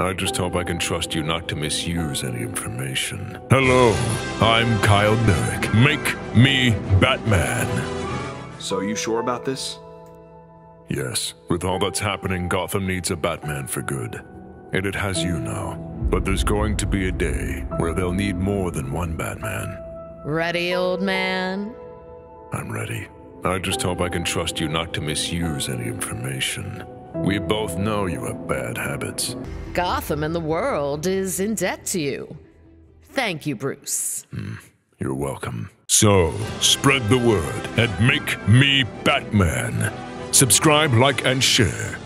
I just hope I can trust you not to misuse any information. Hello, I'm Kyle Derek. Make me Batman. So, are you sure about this? Yes, with all that's happening, Gotham needs a Batman for good. And it has you now. But there's going to be a day where they'll need more than one Batman. Ready, old man? I'm ready. I just hope I can trust you not to misuse any information. We both know you have bad habits. Gotham and the world is in debt to you. Thank you, Bruce. Hmm, you're welcome. So, spread the word and make me Batman. Subscribe, like, and share.